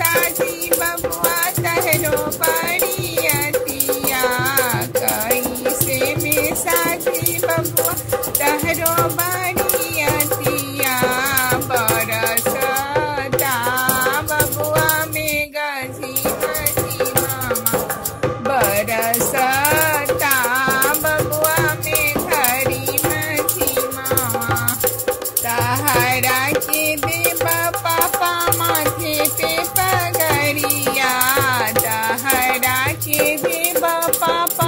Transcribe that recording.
साजी बबुआ तहरो पड़ी अतिया। कई में साजी बबुआ तहरो बड़ी अतिया। बरसता बबुआ में गजी papa.